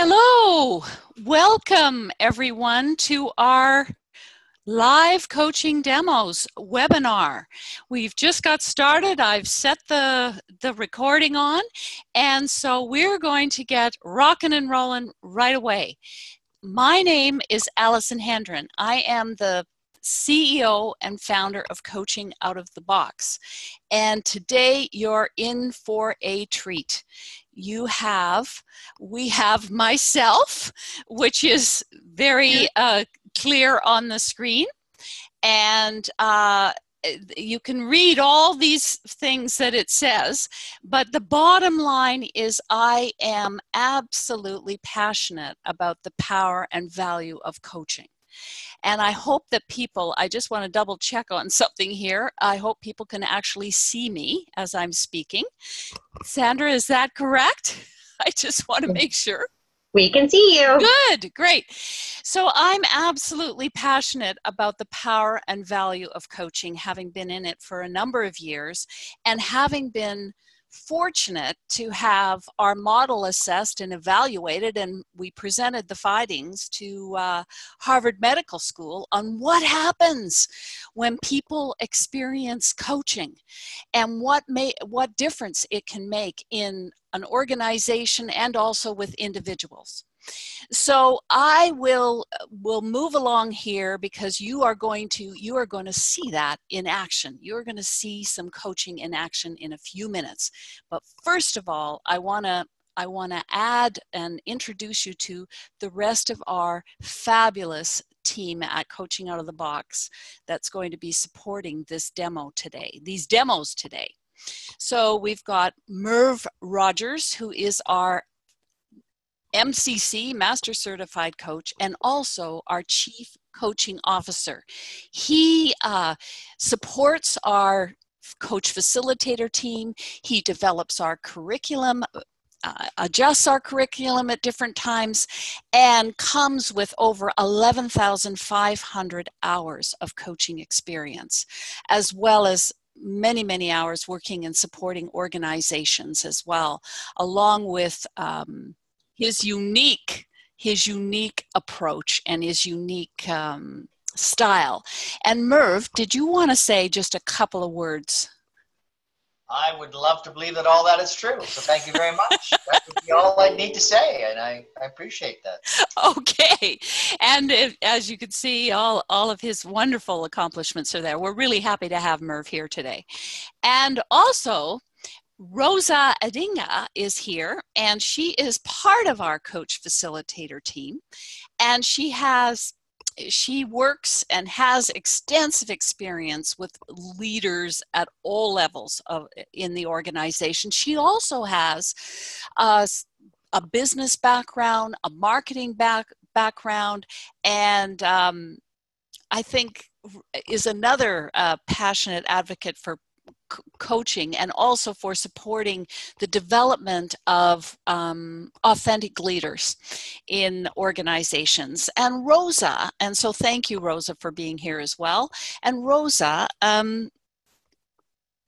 Hello, welcome everyone to our live coaching demos webinar. We've just got started. I've set the, the recording on, and so we're going to get rocking and rolling right away. My name is Alison Hendrix. I am the CEO and founder of Coaching Out of the Box. And today you're in for a treat you have, we have myself, which is very uh, clear on the screen. And uh, you can read all these things that it says, but the bottom line is I am absolutely passionate about the power and value of coaching. And I hope that people, I just want to double check on something here. I hope people can actually see me as I'm speaking. Sandra, is that correct? I just want to make sure. We can see you. Good, great. So I'm absolutely passionate about the power and value of coaching, having been in it for a number of years and having been fortunate to have our model assessed and evaluated, and we presented the findings to uh, Harvard Medical School on what happens when people experience coaching and what may what difference it can make in an organization and also with individuals. So I will uh, will move along here because you are going to you are going to see that in action. You're going to see some coaching in action in a few minutes. But first of all, I want to I want to add and introduce you to the rest of our fabulous team at Coaching Out of the Box that's going to be supporting this demo today, these demos today. So we've got Merv Rogers, who is our MCC, Master Certified Coach, and also our Chief Coaching Officer. He uh, supports our coach facilitator team, he develops our curriculum. Uh, adjusts our curriculum at different times and comes with over 11,500 hours of coaching experience, as well as many, many hours working and supporting organizations as well, along with um, his unique his unique approach and his unique um, style. And Merv, did you want to say just a couple of words? I would love to believe that all that is true. So thank you very much. that would be all I need to say, and I, I appreciate that. Okay, and if, as you can see, all all of his wonderful accomplishments are there. We're really happy to have Merv here today, and also Rosa Adina is here, and she is part of our coach facilitator team. And she has she works and has extensive experience with leaders at all levels of in the organization. She also has a, a business background, a marketing back, background, and um, I think is another uh, passionate advocate for coaching and also for supporting the development of um, authentic leaders in organizations. And Rosa, and so thank you, Rosa, for being here as well. And Rosa, um,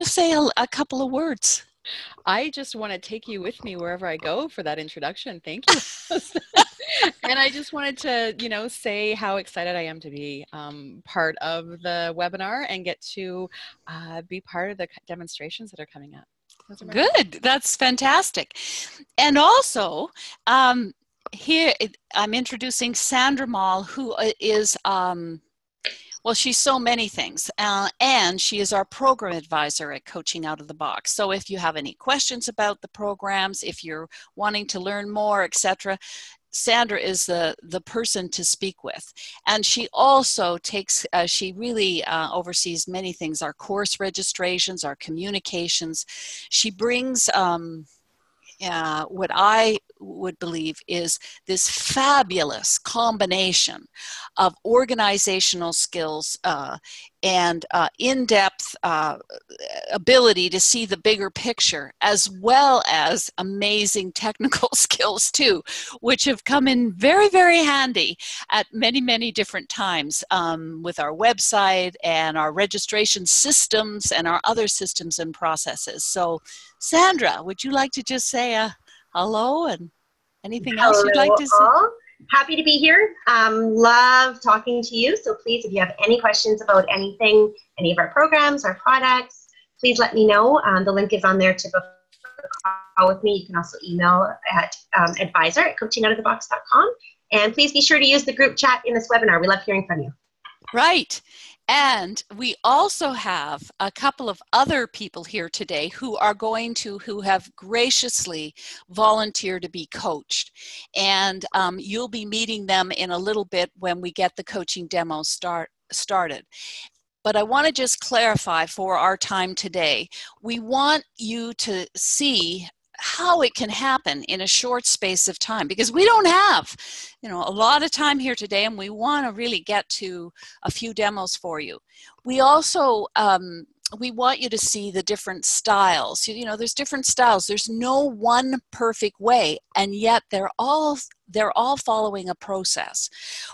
say a, a couple of words. I just want to take you with me wherever I go for that introduction. Thank you. and I just wanted to, you know, say how excited I am to be um, part of the webinar and get to uh, be part of the demonstrations that are coming up. Good. That's fantastic. And also, um, here I'm introducing Sandra Mall, who uh, um, well, she's so many things, uh, and she is our program advisor at Coaching Out of the Box. So if you have any questions about the programs, if you're wanting to learn more, etc., Sandra is the the person to speak with, and she also takes uh, she really uh, oversees many things: our course registrations, our communications. She brings. Um, uh, what I would believe is this fabulous combination of organizational skills uh, and uh, in depth uh, ability to see the bigger picture, as well as amazing technical skills, too, which have come in very, very handy at many, many different times um, with our website and our registration systems and our other systems and processes. So, Sandra, would you like to just say a hello and Anything else you'd like to say? Happy to be here. Um, love talking to you. So please, if you have any questions about anything, any of our programs, our products, please let me know. Um, the link is on there to book a call with me. You can also email at um, advisor at coachingoutofthebox.com. And please be sure to use the group chat in this webinar. We love hearing from you. Right. And we also have a couple of other people here today who are going to, who have graciously volunteered to be coached. And um, you'll be meeting them in a little bit when we get the coaching demo start, started. But I want to just clarify for our time today. We want you to see how it can happen in a short space of time because we don't have you know a lot of time here today and we want to really get to a few demos for you. We also um, we want you to see the different styles. You, you know there's different styles. There's no one perfect way and yet they're all they're all following a process.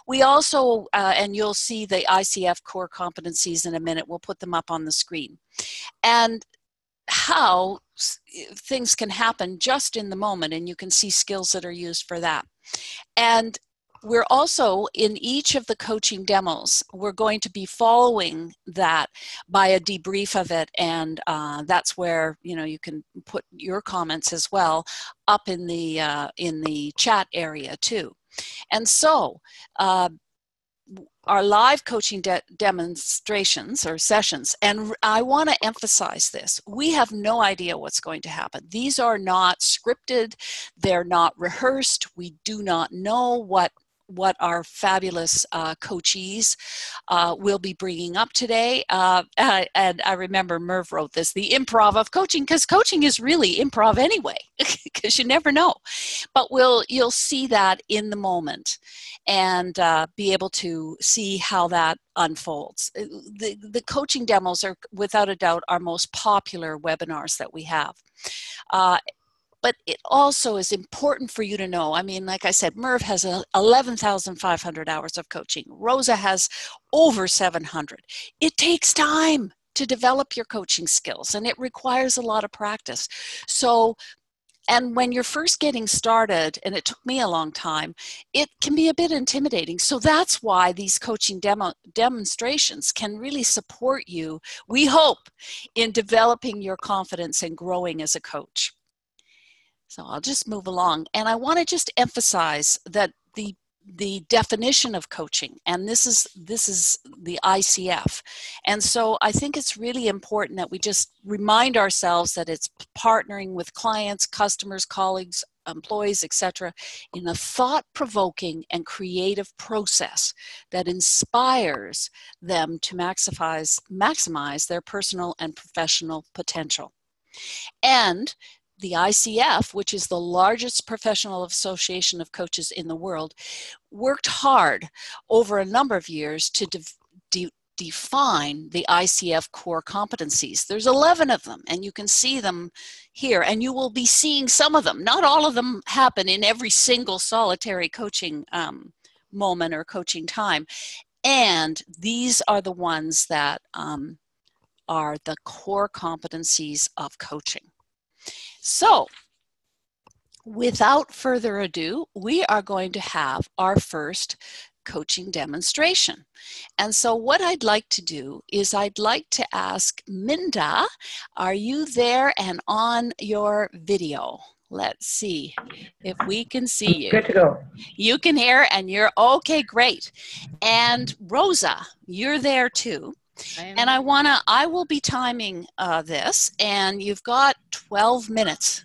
We also uh, and you'll see the icf core competencies in a minute. We'll put them up on the screen. And how things can happen just in the moment and you can see skills that are used for that. And we're also in each of the coaching demos we're going to be following that by a debrief of it and uh, that's where you know you can put your comments as well up in the uh, in the chat area too. And so uh, our live coaching de- demonstrations or sessions and i want to emphasize this we have no idea what's going to happen. These are not scripted they're not rehearsed we do not know what what our fabulous uh, coachees uh, will be bringing up today. Uh, and I remember Merv wrote this the improv of coaching, because coaching is really improv anyway, because you never know. But we'll, you'll see that in the moment and uh, be able to see how that unfolds. Uh, the, the coaching demos are, without a doubt, our most popular webinars that we have. Uh, but it also is important for you to know. I mean, like I said, Merv has 11,500 hours of coaching. Rosa has over 700. It takes time to develop your coaching skills and it requires a lot of practice. So and when you're first getting started, and it took me a long time, it can be a bit intimidating. So that's why these coaching demo, demonstrations can really support you, we hope, in developing your confidence and growing as a coach. So I'll just move along. And I want to just emphasize that the the definition of coaching and this is this is the ICF and so I think it's really important that we just remind ourselves that it's partnering with clients customers colleagues employees etc in a thought-provoking and creative process that inspires them to maximize maximize their personal and professional potential and the ICF, which is the largest professional association of coaches in the world, worked hard over a number of years to de- de- define the ICF core competencies. There's 11 of them, and you can see them here, and you will be seeing some of them. Not all of them happen in every single solitary coaching um, moment or coaching time. And these are the ones that um, are the core competencies of coaching. So, without further ado, we are going to have our first coaching demonstration. And so, what I'd like to do is, I'd like to ask Minda, are you there and on your video? Let's see if we can see you. Good to go. You can hear and you're okay, great. And Rosa, you're there too and I want to, I will be timing uh, this, and you've got 12 minutes.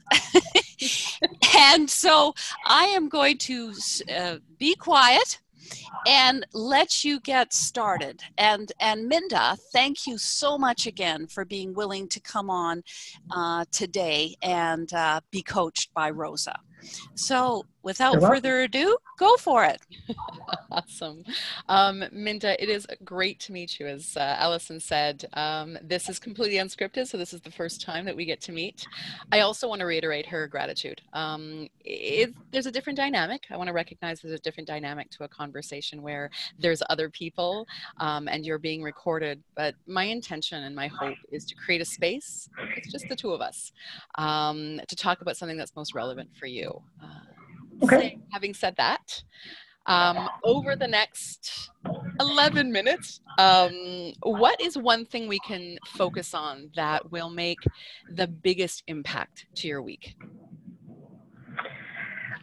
and so I am going to uh, be quiet and let you get started. And and Minda, thank you so much again for being willing to come on uh, today and uh, be coached by Rosa. So without further ado, go for it. awesome. Um, Minda, it is great to meet you. As uh, Alison said, um, this is completely unscripted, so this is the first time that we get to meet. I also want to reiterate her gratitude. Um, it, there's a different dynamic. I want to recognize there's a different dynamic to a conversation where there's other people um, and you're being recorded. But my intention and my hope is to create a space, it's just the two of us, um, to talk about something that's most relevant for you. Uh, okay. having said that, um, over the next 11 minutes, um, what is one thing we can focus on that will make the biggest impact to your week?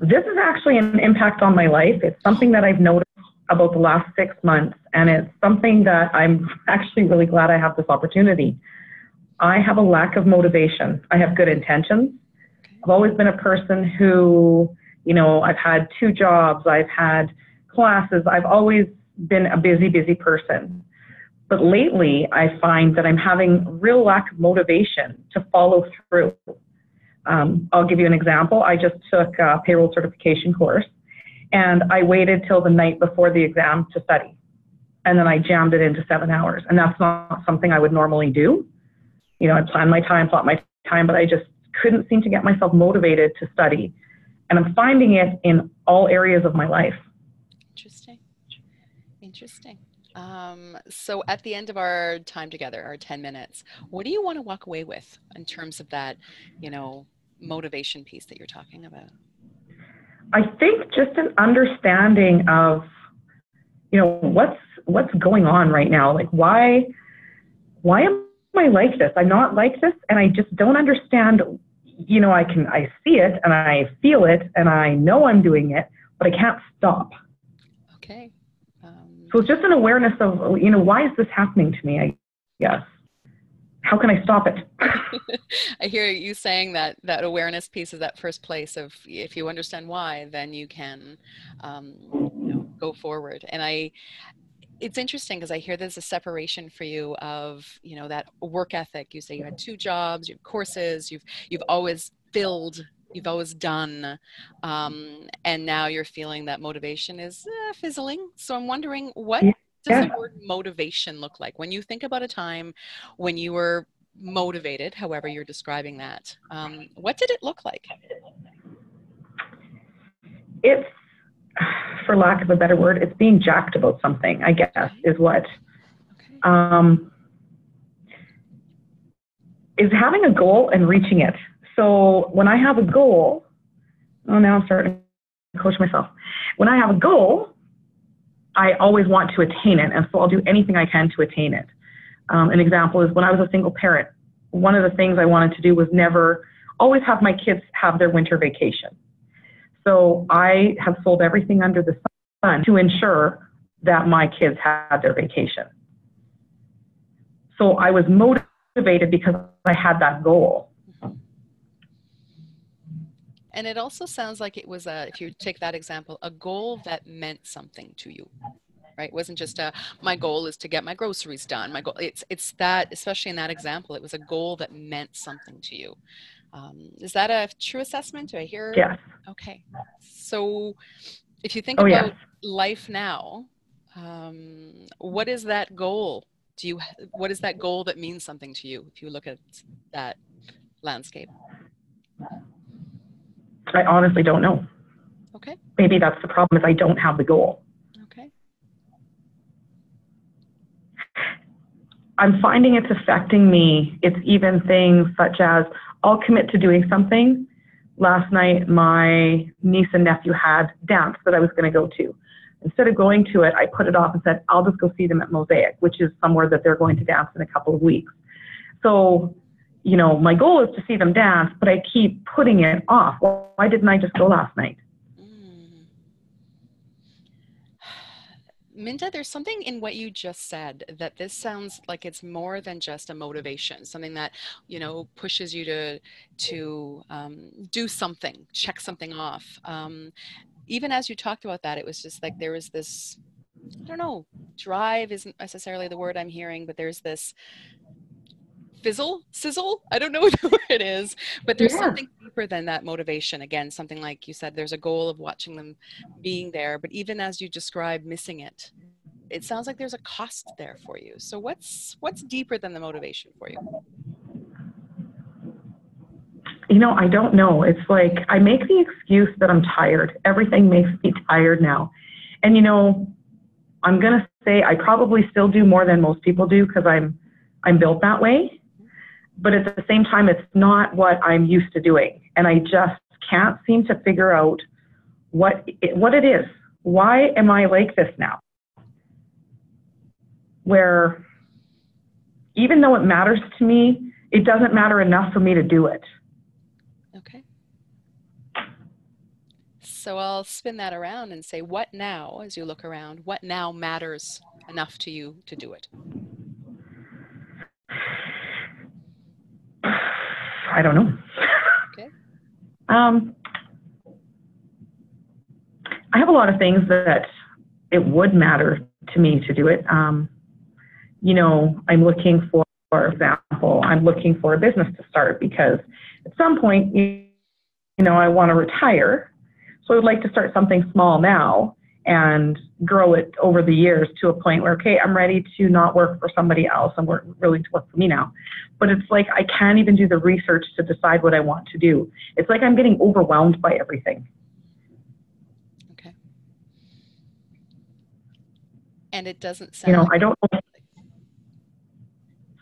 This is actually an impact on my life. It's something that I've noticed about the last six months, and it's something that I'm actually really glad I have this opportunity. I have a lack of motivation. I have good intentions. I've always been a person who, you know, I've had two jobs, I've had classes, I've always been a busy, busy person. But lately, I find that I'm having real lack of motivation to follow through. Um, I'll give you an example. I just took a payroll certification course and I waited till the night before the exam to study. And then I jammed it into seven hours. And that's not something I would normally do. You know, I plan my time, plot my time, but I just couldn't seem to get myself motivated to study. And I'm finding it in all areas of my life. Interesting. Interesting. Um, so at the end of our time together, our 10 minutes, what do you want to walk away with in terms of that, you know, motivation piece that you're talking about? I think just an understanding of, you know, what's what's going on right now. Like why why am I like this? I'm not like this and I just don't understand you know, I can I see it and I feel it and I know I'm doing it, but I can't stop. Okay. Um, so it's just an awareness of you know, why is this happening to me? I guess how can I stop it? I hear you saying that that awareness piece is that first place of if you understand why, then you can um, you know, go forward. And I, it's interesting because I hear there's a separation for you of you know that work ethic. You say you had two jobs, you have courses, you've you've always filled you've always done um, and now you're feeling that motivation is uh, fizzling so i'm wondering what does yeah. the word motivation look like when you think about a time when you were motivated however you're describing that um, what did it look like it's for lack of a better word it's being jacked about something i guess is what um, is having a goal and reaching it so when i have a goal oh now i'm starting to coach myself when i have a goal I always want to attain it, and so I'll do anything I can to attain it. Um, an example is when I was a single parent, one of the things I wanted to do was never always have my kids have their winter vacation. So I have sold everything under the sun to ensure that my kids had their vacation. So I was motivated because I had that goal. And it also sounds like it was a, if you take that example, a goal that meant something to you, right? It wasn't just a, my goal is to get my groceries done. My goal, it's, it's that, especially in that example, it was a goal that meant something to you. Um, is that a true assessment? Do I hear? Yes. Okay. So if you think oh, about life now, um, what is that goal? Do you, what is that goal that means something to you if you look at that landscape? I honestly don't know. Okay. Maybe that's the problem is I don't have the goal. Okay. I'm finding it's affecting me. It's even things such as I'll commit to doing something. Last night, my niece and nephew had dance that I was going to go to. Instead of going to it, I put it off and said, I'll just go see them at Mosaic, which is somewhere that they're going to dance in a couple of weeks. So you know, my goal is to see them dance, but I keep putting it off. Why didn't I just go last night? Minda, there's something in what you just said that this sounds like it's more than just a motivation, something that you know pushes you to to um, do something, check something off. Um, even as you talked about that, it was just like there was this I don't know, drive isn't necessarily the word I'm hearing, but there's this fizzle, sizzle. I don't know what it is but there's yeah. something deeper than that motivation. Again, something like you said, there's a goal of watching them being there, but even as you describe missing it, it sounds like there's a cost there for you. So what's what's deeper than the motivation for you? You know, I don't know. It's like I make the excuse that I'm tired. Everything makes me tired now. And you know, I'm going to say I probably still do more than most people do because I'm I'm built that way but at the same time, it's not what I'm used to doing. And I just can't seem to figure out what it, what it is. Why am I like this now? Where even though it matters to me, it doesn't matter enough for me to do it. Okay. So I'll spin that around and say, what now, as you look around, what now matters enough to you to do it? I don't know. Okay. Um, I have a lot of things that it would matter to me to do it. Um, you know, I'm looking for, for example, I'm looking for a business to start because at some point, you, you know, I want to retire. So I would like to start something small now and grow it over the years to a point where, okay, I'm ready to not work for somebody else. I'm work, really to work for me now. But it's like I can't even do the research to decide what I want to do. It's like I'm getting overwhelmed by everything. Okay. And it doesn't sound You know, like, I don't.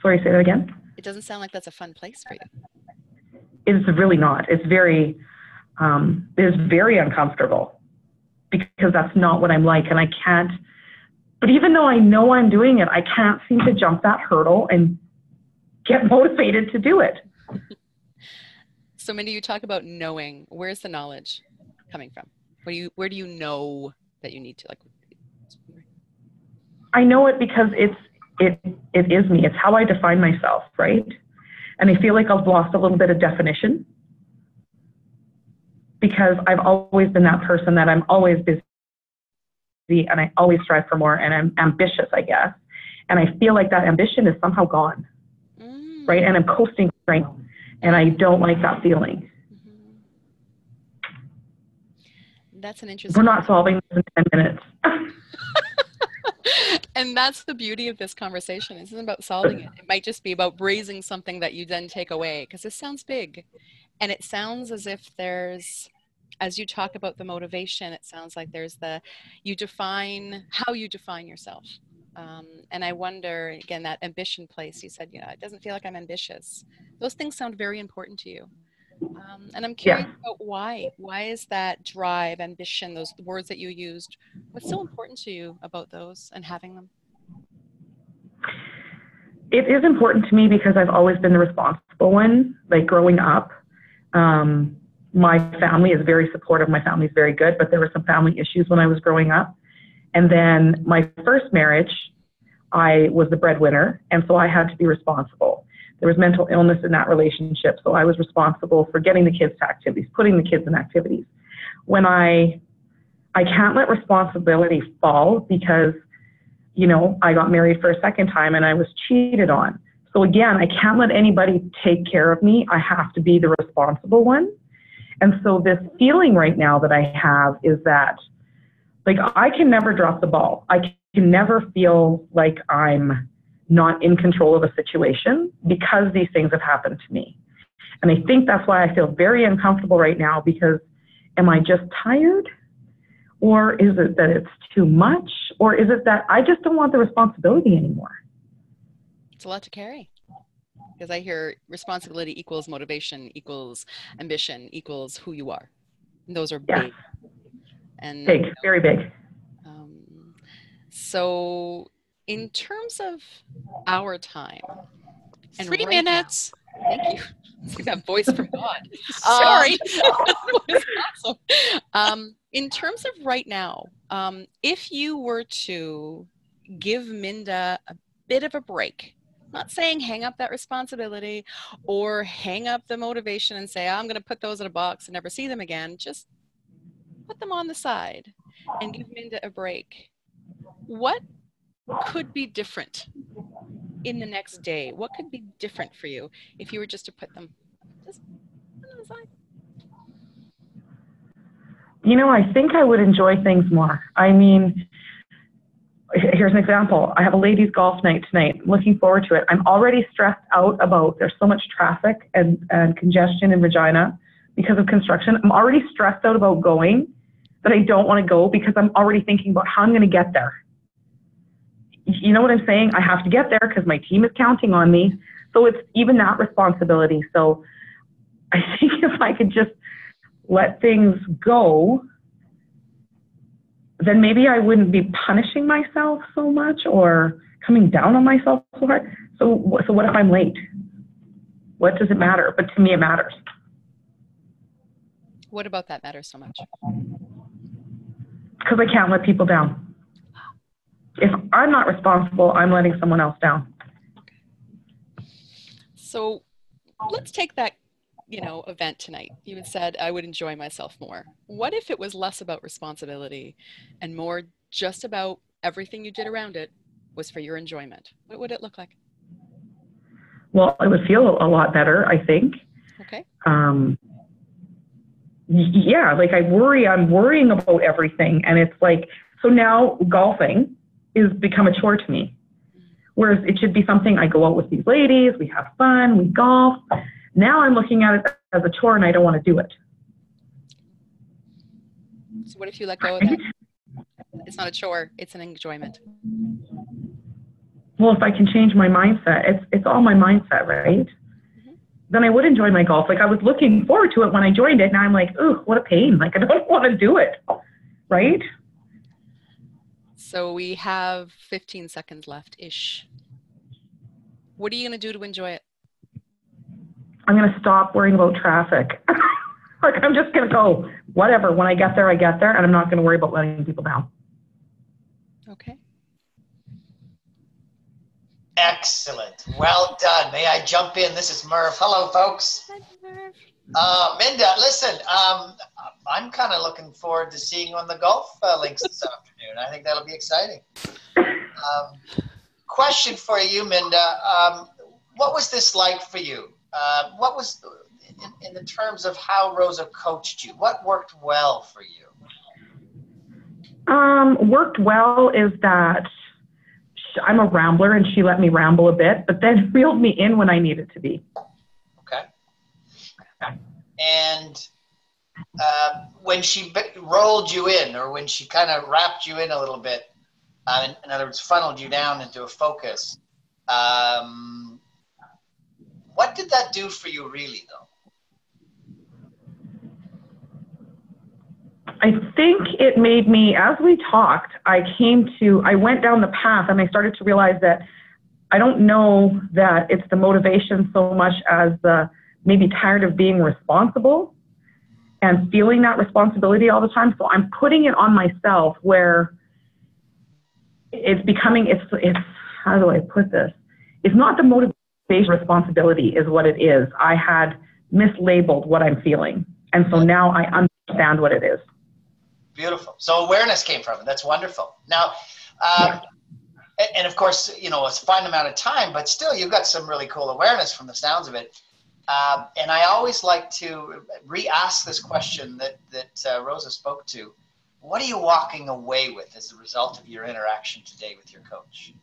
Sorry, say that again. it doesn't sound like that's a fun place for you. It's really not. It's very, um, it's very uncomfortable because that's not what I'm like, and I can't. But even though I know I'm doing it, I can't seem to jump that hurdle and get motivated to do it. So Mindy, you talk about knowing. Where's the knowledge coming from? Where do you where do you know that you need to like I know it because it's it it is me. It's how I define myself, right? And I feel like I've lost a little bit of definition because I've always been that person that I'm always busy and I always strive for more and I'm ambitious, I guess. And I feel like that ambition is somehow gone, Mm, right? And I'm coasting right now, and I don't like that feeling. mhm. That's an interesting We're not solving this in 10 minutes. and that's the beauty of this conversation. It isn't about solving it. It might just be about raising something that you then take away because this sounds big. And it sounds as if there's, as you talk about the motivation, it sounds like there's the, you define how you define yourself. Um, and I wonder, again, that ambition place, you said, you know, it doesn't feel like I'm ambitious. Those things sound very important to you. Um, and I'm curious about why. Why is that drive, ambition, those words that you used, what's so important to you about those and having them? it is important to me because I've always been the responsible one. Like growing up, um, my family is very supportive. My family is very good, but there were some family issues when I was growing up. And then my first marriage, I was the breadwinner, and so I had to be responsible. There was mental illness in that relationship, so I was responsible for getting the kids to activities, putting the kids in activities. When I, I can't let responsibility fall because you know, I got married for a second time and I was cheated on. So again, I can't let anybody take care of me. I have to be the responsible one. And so this feeling right now that I have is that like I can never drop the ball. I can never feel like I'm not in control of a situation because these things have happened to me. And I think that's why I feel very uncomfortable right now because am I just tired? Or is it that it's too much? Or is it that I just don't want the responsibility anymore? It's a lot to carry. Because I hear responsibility equals motivation equals ambition equals who you are. And those are Yeah. big. And Big, you know, very big. Um, so, in terms of our time, and Three right now- minutes. thank you. It's like that voice from God. Sorry. awesome. Um, in terms of right now, um, if you were to give Minda a bit of a break, not saying hang up that responsibility or hang up the motivation and say, I'm going to put those in a box and never see them again, just put them on the side and give Minda a break. What could be different in the next day? What could be different for you if you were just to put them just put them aside? You know, I think I would enjoy things more. I mean, here's an example. I have a ladies' golf night tonight. I'm looking forward to it. I'm already stressed out about there's so much traffic and, and congestion in Regina because of construction. I'm already stressed out about going that I don't want to go because I'm already thinking about how I'm going to get there. You know what I'm saying? I have to get there because my team is counting on me. So it's even that responsibility. So I think if I could just let things go then maybe I wouldn't be punishing myself so much or coming down on myself so hard. So, so what if I'm late? What does it matter? But to me, it matters. What about that matters so much? Because I can't let people down. If I'm not responsible, I'm letting someone else down. So let's take that you know event tonight. You had said i would enjoy myself more. What if it was less about responsibility and more just about everything you did around it was for your enjoyment? What would it look like? Well it would feel a lot better i think. Okay. Um yeah like i worry i'm worrying about everything and it's like so now golfing is become a chore to me. Whereas it should be something i go out with these ladies we have fun we golf now I'm looking at it as a chore and I don't want to do it. So what if you let go of that? It's not a chore, it's an enjoyment. Well, if I can change my mindset, it's it's all my mindset, right? Mm-hmm. Then I would enjoy my golf. Like I was looking forward to it when I joined it. Now I'm like, ooh, what a pain. Like I don't want to do it. Right? So we have 15 seconds left ish. What are you going to do to enjoy it? I'm going to stop worrying about traffic. like I'm just going to go, whatever. When I get there, I get there, and I'm not going to worry about letting people down. Okay. Excellent. Well done. May I jump in? This is Merv. Hello, folks. Hi, Merv. Uh, Minda, listen, um, I'm kind of looking forward to seeing you on the golf uh, links this afternoon. I think that'll be exciting. Um, question for you, Minda. Um, what was this like for you? Uh, what was in, in the terms of how Rosa coached you? What worked well for you? Um, worked well is that I'm a rambler and she let me ramble a bit, but then reeled me in when I needed to be. Okay. And uh, when she rolled you in, or when she kind of wrapped you in a little bit, uh, in, in, other words, funneled you down into a focus, um, what did that do for you, really, though? I think it made me, as we talked, I came to, I went down the path and I started to realize that I don't know that it's the motivation so much as the maybe tired of being responsible and feeling that responsibility all the time. So I'm putting it on myself where it's becoming, it's, it's, how do I put this? It's not the motivation responsibility is what it is. I had mislabeled what I'm feeling. And so now I understand what it is. Beautiful. So awareness came from it. That's wonderful. Now, um, yeah. and of course, you know, it's a fine amount of time, but still, you've got some really cool awareness from the sounds of it. Um, and I always like to re-ask this question that that uh, Rosa spoke to. What are you walking away with as a result of your interaction today with your coach?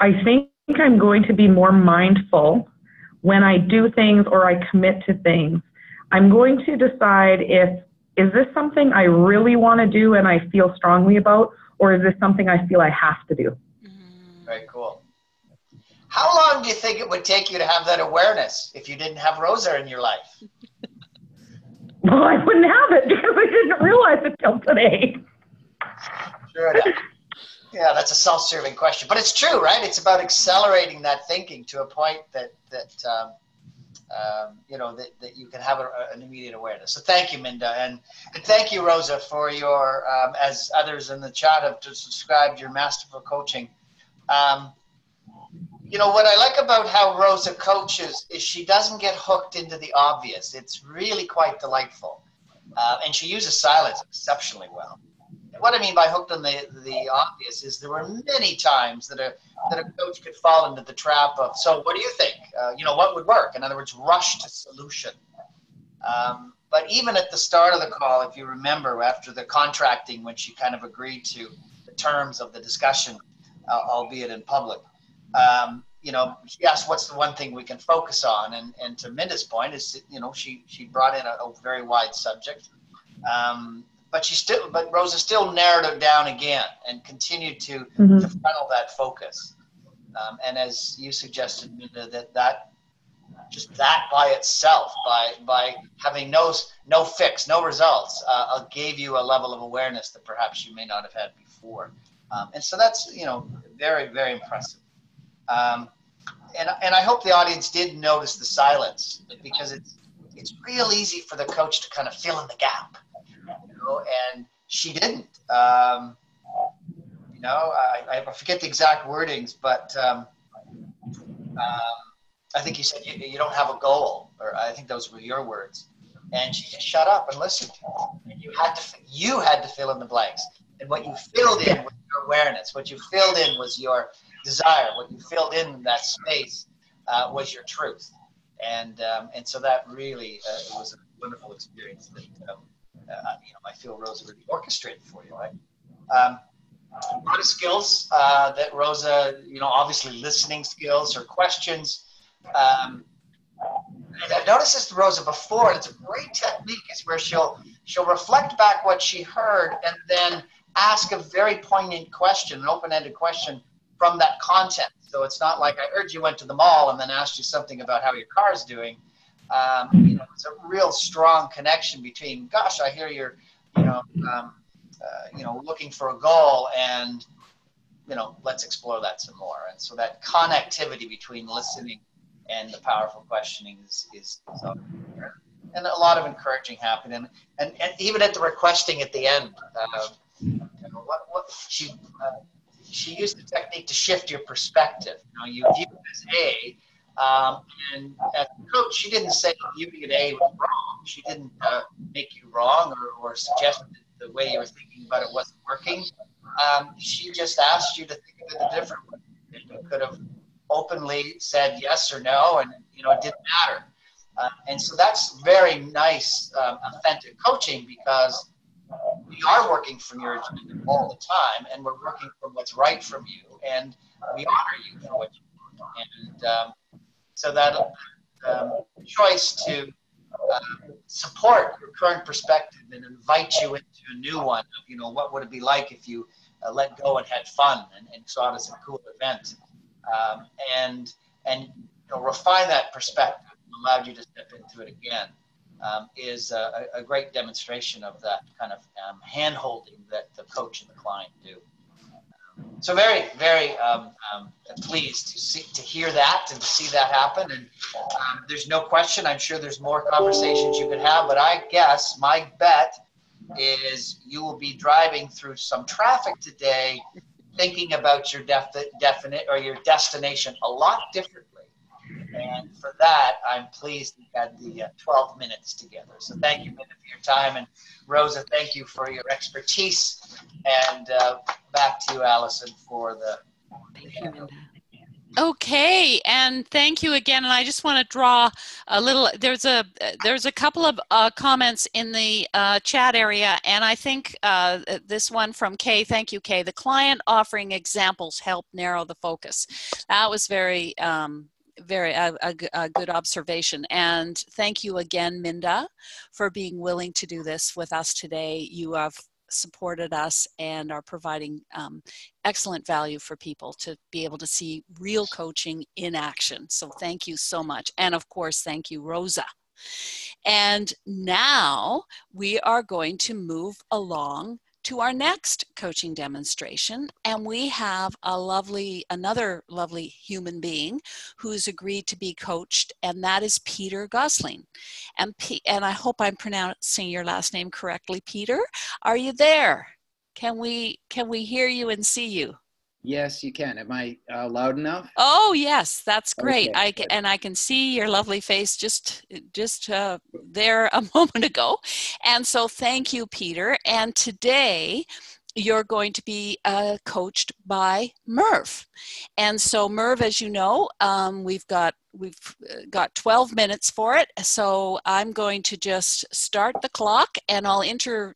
I think think I'm going to be more mindful when I do things or I commit to things. I'm going to decide if is this something I really want to do and I feel strongly about, or is this something I feel I have to do? Very cool. How long do you think it would take you to have that awareness if you didn't have Rosa in your life? well, I wouldn't have it because I didn't realize it till today. Sure enough. Yeah, that's a self-serving question, but it's true, right? It's about accelerating that thinking to a point that that um, um, you know that, that you can have a, an immediate awareness. So thank you, Minda, and, and thank you, Rosa, for your um, as others in the chat have described your masterful coaching. Um, you know what I like about how Rosa coaches is she doesn't get hooked into the obvious. It's really quite delightful, uh, and she uses silence exceptionally well what I mean by hooked on the the obvious is there were many times that a that a coach could fall into the trap of so what do you think? Uh, you know what would work? In other words rush to solution. Um, but even at the start of the call if you remember after the contracting when she kind of agreed to the terms of the discussion uh, albeit in public um, you know she asked what's the one thing we can focus on? And and to Minda's point is you know she she brought in a, a very wide subject. Um, but she still, but Rosa still narrowed it down again and continued to, mm-hmm. to funnel that focus. Um, and as you suggested, that that just that by itself, by by having no no fix, no results, uh, gave you a level of awareness that perhaps you may not have had before. Um, and so that's you know very very impressive. Um, and and I hope the audience did notice the silence because it's it's real easy for the coach to kind of fill in the gap, know, and she didn't. Um, you know, I, I forget the exact wordings, but um, um, I think you said you, you don't have a goal, or I think those were your words. And she just shut up and listened. And you had to you had to fill in the blanks. And what you filled in was your awareness. What you filled in was your desire. What you filled in that space uh, was your truth. And um, and so that really uh, was a wonderful experience that um, uh, you know I feel Rosa really orchestrated for you, right? Um, a lot of skills uh, that Rosa, you know, obviously listening skills, her questions. Um, I've noticed this to Rosa before, and it's a great technique. Is where she'll she'll reflect back what she heard and then ask a very poignant question, an open-ended question from that content. So it's not like I heard you went to the mall and then asked you something about how your car's doing. Um, you know, it's a real strong connection between, gosh, I hear you're, you know, um, uh, you know, looking for a goal and, you know, let's explore that some more. And so that connectivity between listening and the powerful questioning is, is, is and a lot of encouraging happening. And, and, even at the requesting at the end, uh, you know, what, what she, uh, she used the technique to shift your perspective. You know, you view it as A, um, and as a coach, she didn't say viewing it A was wrong. She didn't uh, make you wrong or, or suggest that the way you were thinking about it wasn't working. Um, she just asked you to think of it a different way. You could have openly said yes or no, and you know it didn't matter. Uh, and so that's very nice, um, authentic coaching because we are working from your agenda all the time, and we're working from what's right from you, and we honor you for what you want. And um, so that um, choice to uh, support your current perspective and invite you into a new one. You know, what would it be like if you uh, let go and had fun and, and saw it as a cool event, um, and and you know, refine that perspective allowed you to step into it again. Um, is a, a, great demonstration of that kind of um, hand holding that the coach and the client do so very, very um, um, pleased to see to hear that and to see that happen. And um, there's no question. I'm sure there's more conversations you could have, but I guess my bet is you will be driving through some traffic today, thinking about your defi- definite or your destination a lot differently. And for that, I'm pleased we had the uh, 12 minutes together. So thank you, Minda, for your time. And Rosa, thank you for your expertise. And uh, back to you, Alison, for the. Thank you, Minda. Okay, and thank you again. And I just want to draw a little. There's a there's a couple of uh, comments in the uh, chat area, and I think uh, this one from Kay. Thank you, Kay. The client offering examples help narrow the focus. That was very um, very a, a, a, good observation and thank you again minda for being willing to do this with us today you have supported us and are providing um, excellent value for people to be able to see real coaching in action. So thank you so much. And of course thank you rosa. And now we are going to move along to our next coaching demonstration. And we have a lovely, another lovely human being who's agreed to be coached, and that is Peter Gosling. And, P- and I hope I'm pronouncing your last name correctly, Peter. Are you there? Can we, can we hear you and see you? Yes, you can. Am I uh, loud enough? Oh, yes, that's great. Okay. I can, and I can see your lovely face just just uh, there a moment ago. And so, thank you, Peter. And today, you're going to be uh, coached by Merv. And so, Merv, as you know, um, we've got we've uh, got 12 minutes for it. So I'm going to just start the clock, and I'll inter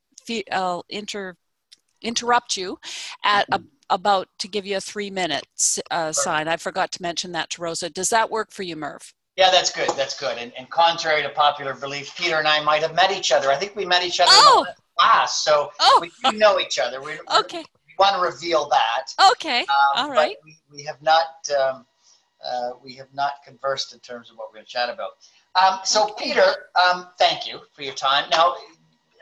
I'll inter interrupt you at a about to give you a three minutes uh, sign. I forgot to mention that to Rosa. Does that work for you, Merv? Yeah, that's good. That's good. And, and contrary to popular belief, Peter and I might have met each other. I think we met each other oh. in class, so oh. we do know each other. We're, okay. we want to reveal that. Okay. Um, All right. We, we, have not um, uh, we have not conversed in terms of what we're going to chat about. Um, so, Peter, um, thank you for your time. Now,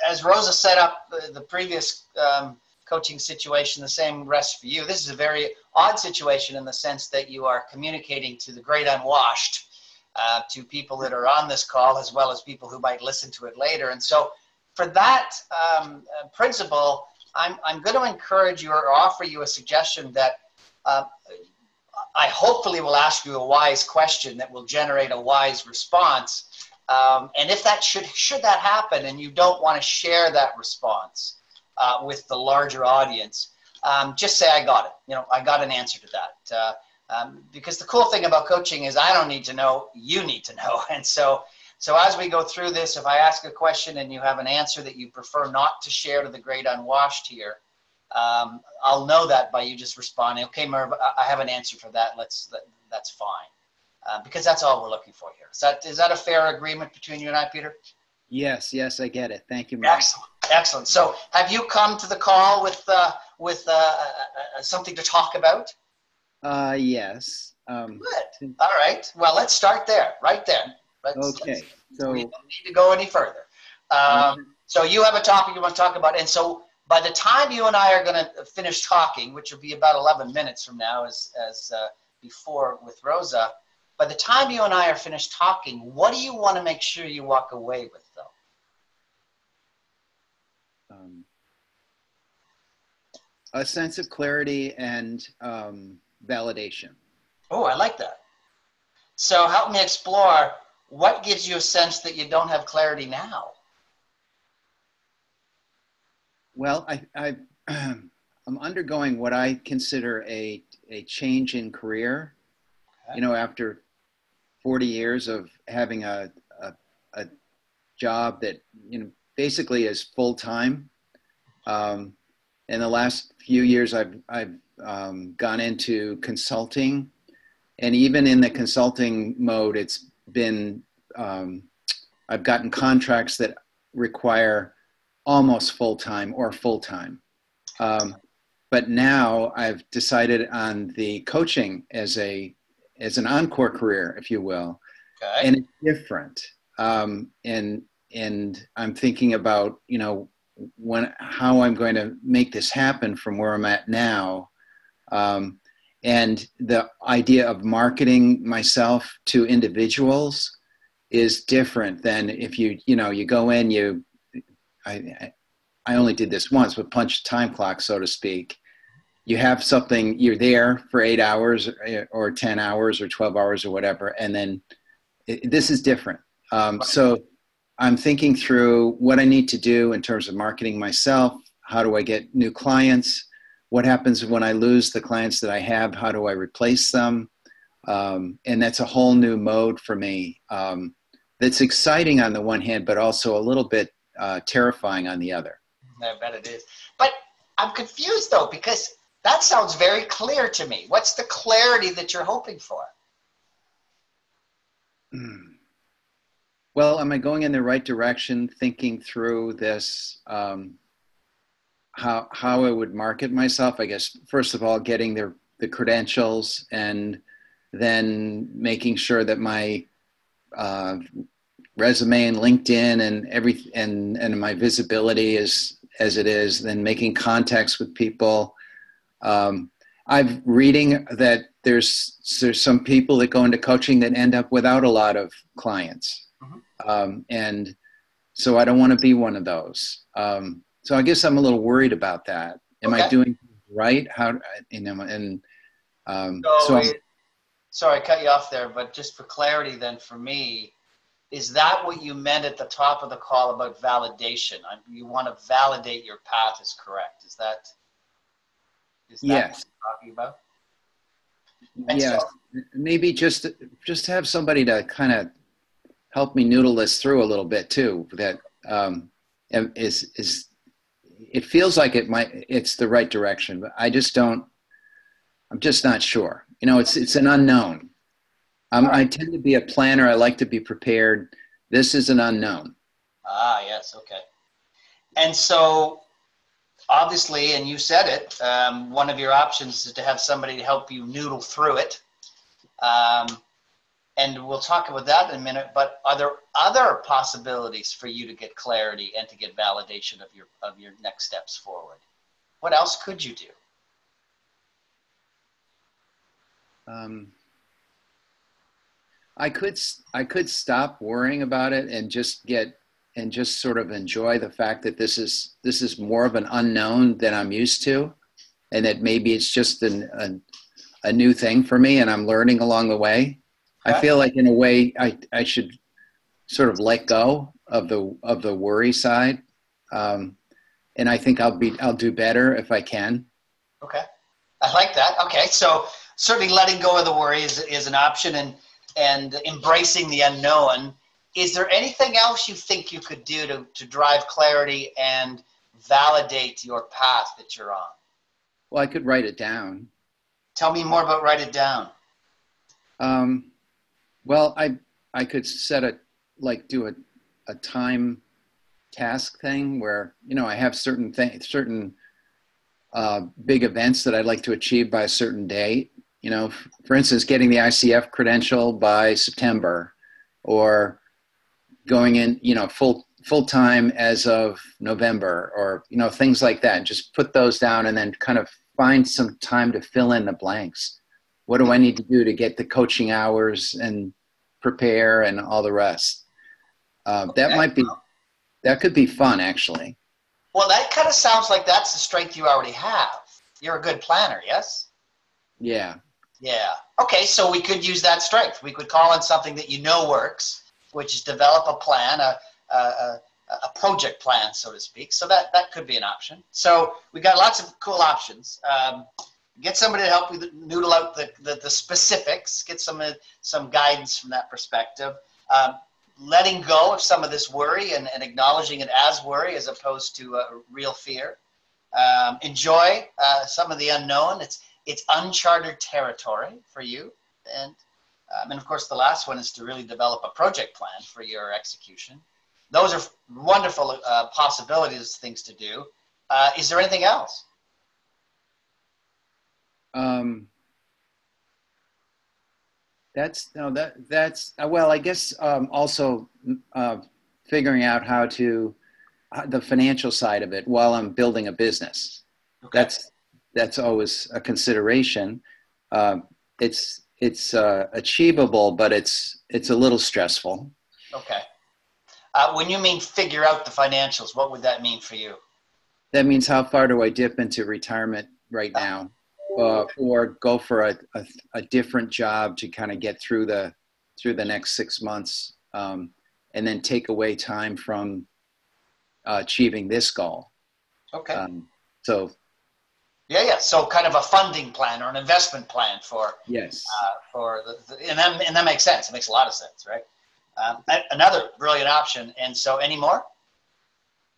as Rosa set up the, the previous um, coaching situation, the same rest for you. This is a very odd situation in the sense that you are communicating to the great unwashed, uh, to people that are on this call, as well as people who might listen to it later. And so, for that um, uh, principle, I'm, I'm going to encourage you or offer you a suggestion that uh, I hopefully will ask you a wise question that will generate a wise response. Um, and if that should should that happen, and you don't want to share that response uh, with the larger audience, um, just say I got it. You know, I got an answer to that. Uh, um, because the cool thing about coaching is I don't need to know, you need to know. And so, so as we go through this, if I ask a question and you have an answer that you prefer not to share to the great unwashed here, um, I'll know that by you just responding. Okay, Merv, I have an answer for that. Let's that, that's fine, uh, because that's all we're looking for here. Is that is that a fair agreement between you and I, Peter? Yes, yes, I get it. Thank you, Merv. Excellent, excellent. So, have you come to the call with uh, with uh, uh, uh something to talk about? Uh, yes. Um, Good. All right. Well, let's start there. Right there. Let's, okay. Let's, so we don't need to go any further. Um, so you have a topic you want to talk about, and so by the time you and I are going to finish talking, which will be about 11 minutes from now, as, as uh, before with Rosa, by the time you and I are finished talking, what do you want to make sure you walk away with? Um, a sense of clarity and um, validation. Oh, I like that. So help me explore what gives you a sense that you don't have clarity now? Well, I, I, I'm undergoing what I consider a, a change in career. Okay. You know, after 40 years of having a, a, a job that, you know, basically as full time. Um, in the last few years, I've, I've um, gone into consulting. And even in the consulting mode, it's been, um, I've gotten contracts that require almost full time or full time. Um, but now I've decided on the coaching as a as an encore career, if you will, okay. and it's different. Um, and and I'm thinking about you know when how I'm going to make this happen from where I'm at now. Um, and the idea of marketing myself to individuals is different than if you you know you go in you I, I only did this once, but punch time clock, so to speak. You have something, you're there for eight hours or 10 hours or 12 hours or whatever, and then it, this is different. Um, so I'm thinking through what I need to do in terms of marketing myself. How do I get new clients? What happens when I lose the clients that I have? How do I replace them? Um, and that's a whole new mode for me. Um, that's exciting on the one hand, but also a little bit uh, terrifying on the other. I bet it is. But I'm confused though because that sounds very clear to me. What's the clarity that you're hoping for? Well, am I going in the right direction? Thinking through this, um, how how I would market myself. I guess first of all, getting the the credentials, and then making sure that my uh, resume and LinkedIn and every and and my visibility is as it is. Then making contacts with people. Um, I'm reading that there's there's some people that go into coaching that end up without a lot of clients. Um, and so I don't want to be one of those. Um, so I guess I'm a little worried about that. Am okay. I doing right? How you know? And um, so, so sorry, I cut you off there, but just for clarity, then for me, is that what you meant at the top of the call about validation? You want to validate your path is correct. Is that is that yes. talking about? yes. So, Maybe just just have somebody to kind of help me noodle this through a little bit too. That um, is is it feels like it might it's the right direction, but I just don't. I'm just not sure. You know, it's it's an unknown. Um, I tend to be a planner. I like to be prepared. This is an unknown. Ah, yes, okay. And so, obviously, and you said it, um, one of your options is to have somebody to help you noodle through it. Um, and we'll talk about that in a minute. But are there other possibilities for you to get clarity and to get validation of your of your next steps forward? What else could you do? Um, I could I could stop worrying about it and just get and just sort of enjoy the fact that this is this is more of an unknown than I'm used to, and that maybe it's just an, a, a new thing for me, and I'm learning along the way. I feel like in a way I, I should sort of let go of the of the worry side, um, and I think I'll be I'll do better if I can. Okay, I like that. Okay, so certainly letting go of the worry is is an option, and and embracing the unknown. Is there anything else you think you could do to to drive clarity and validate your path that you're on? Well, I could write it down. Tell me more about write it down. Um, well, I I could set a like do a a time task thing where you know I have certain things certain uh, big events that I'd like to achieve by a certain date. You know, for instance, getting the ICF credential by September, or going in, you know, full full time as of November, or you know, things like that. Just put those down, and then kind of find some time to fill in the blanks. What do I need to do to get the coaching hours and prepare and all the rest. Uh, that might be, that could be fun actually. Well, that kind of sounds like that's the strength you already have. You're a good planner, yes? Yeah. Yeah. Okay, so we could use that strength. We could call on something that you know works, which is develop a plan, a, a, a, a project plan, so to speak. So that, that could be an option. So we got lots of cool options. Um, get somebody to help you noodle out the, the, the specifics, get some, some guidance from that perspective. Um, letting go of some of this worry and, and acknowledging it as worry as opposed to uh, real fear. Um, enjoy uh, some of the unknown. It's, it's uncharted territory for you. And, um, and of course, the last one is to really develop a project plan for your execution. Those are wonderful uh, possibilities, things to do. Uh, is there anything else? Um, that's no that that's uh, well i guess um, also uh, figuring out how to uh, the financial side of it while i'm building a business. Okay. that's that's always a consideration. Uh, it's it's uh, achievable but it's it's a little stressful. Okay. Uh, when you mean figure out the financials what would that mean for you? That means how far do i dip into retirement right now uh, or go for a, a, a, different job to kind of get through the through the next six months um, and then take away time from uh, achieving this goal. Okay. Um, so yeah yeah. So kind of a funding plan or an investment plan for yes. uh, for the, the, and, that, and that makes sense. It makes a lot of sense right? Um, another brilliant option. And so any more?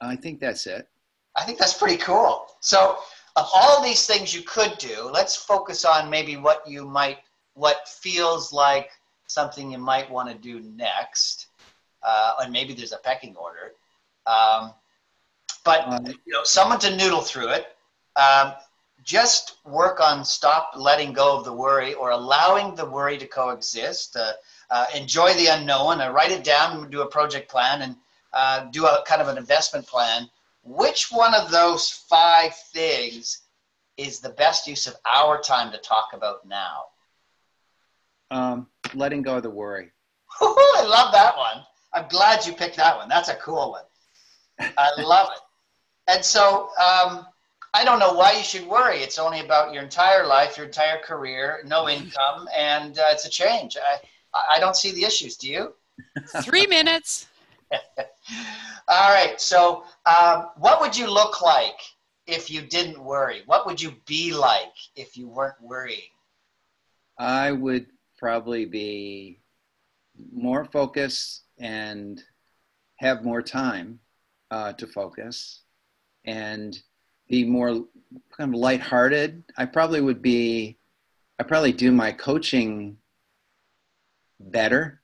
I think that's it. I think that's pretty cool. So of all these things you could do, let's focus on maybe what you might, what feels like something you might want to do next. Uh, and maybe there's a pecking order. Um, but you know, someone to noodle through it. Um, just work on stop letting go of the worry or allowing the worry to coexist. Uh, uh, enjoy the unknown. Uh, write it down. Do a project plan and uh, do a kind of an investment plan which one of those five things is the best use of our time to talk about now? Um, letting go of the worry. I love that one. I'm glad you picked that one. That's a cool one. I love it. And so um, I don't know why you should worry. It's only about your entire life, your entire career, no income, and uh, it's a change. I, I don't see the issues. Do you? Three minutes. All right. So, um, what would you look like if you didn't worry? What would you be like if you weren't worrying? I would probably be more focused and have more time uh, to focus and be more kind of lighthearted. I probably would be, I probably do my coaching better